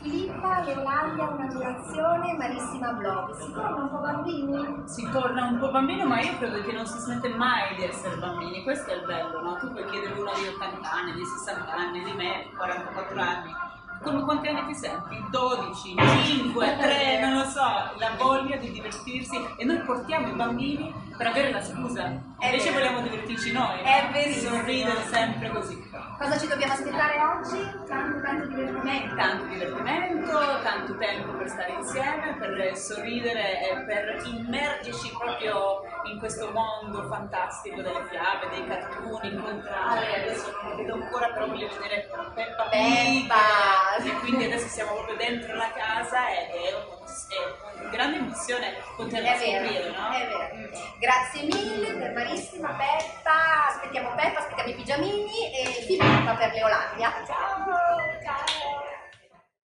Filippa, Leolalia, un'adorazione, Marissima Blog. Si torna un po' bambini? Si torna un po' bambino, ma io credo che non si smette mai di essere bambini, questo è il bello, no? Tu puoi chiedere uno di 80 anni, di 60 anni, di me, 44 anni. Come quanti anni ti senti? 12, 5, 3, non lo so, la voglia di divertirsi e noi portiamo i bambini per avere la scusa. È Invece vero. vogliamo divertirci noi. È verissimo. Sorridere sempre così. Cosa ci dobbiamo aspettare oggi? Divertimento. Tanto divertimento, tanto tempo per stare insieme, per sorridere e per immergerci proprio in questo mondo fantastico delle fiabe, dei cartoni, incontrare. Adesso non lo vedo ancora, però voglio vedere Peppa Pig. Peppa! E quindi adesso siamo proprio dentro la casa ed è, un- è una grande emozione poterla scoprire, no? è vero. Grazie mille per Marissima, Peppa, aspettiamo Peppa, aspettiamo i pigiamini e Filippa per Leolandia. Ciao!